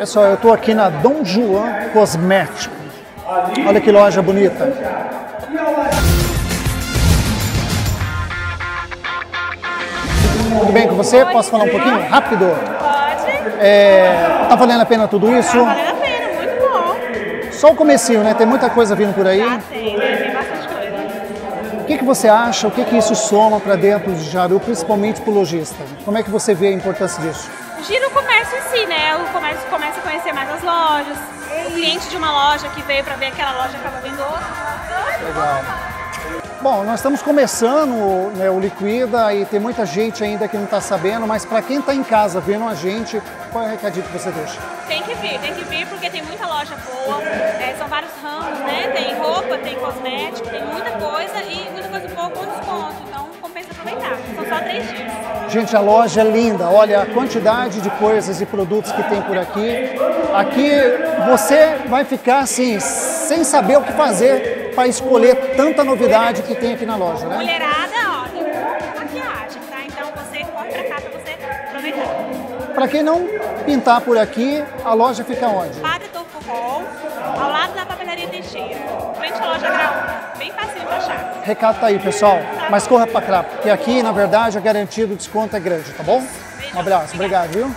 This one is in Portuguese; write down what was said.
Pessoal, eu estou aqui na Dom Juan Cosmético. Olha que loja bonita. Tudo bem com você? Posso falar um pouquinho? Rápido. Pode. É, tá valendo a pena tudo isso? Tá valendo a pena, muito bom. Só o comecinho, né? Tem muita coisa vindo por aí. Ah, tem, né? Tem bastante coisa. O que, que você acha? O que, que isso soma para dentro de Jaru, principalmente para o lojista? Como é que você vê a importância disso? Gira o comércio em si, né? O comércio começa a conhecer mais as lojas. O cliente de uma loja que veio para ver aquela loja acaba vendo outra. Legal. Bom, nós estamos começando né, o Liquida e tem muita gente ainda que não está sabendo, mas para quem está em casa vendo a gente, qual é o recadinho que você deixa? Tem que vir, tem que vir porque tem muita loja boa, é, são vários ramos, né? Tem roupa, tem cosmético, tem muita coisa e muita coisa boa com desconto. Então compensa aproveitar. São só três dias. Gente, a loja é linda. Olha a quantidade de coisas e produtos que tem por aqui. Aqui você vai ficar assim, sem saber o que fazer para escolher tanta novidade que tem aqui na loja, né? Mulherada, ó, tem muita maquiagem, tá? Então você corre pra cá pra você aproveitar. Para quem não pintar por aqui, a loja fica onde? Padre Hall, ao lado da papelaria Teixeira, frente à loja Graúna. Bem fácil pra achar. Recado tá aí, pessoal. Mas corra para cá, porque aqui, na verdade, a garantia do desconto é grande, tá bom? Um abraço, obrigado, viu?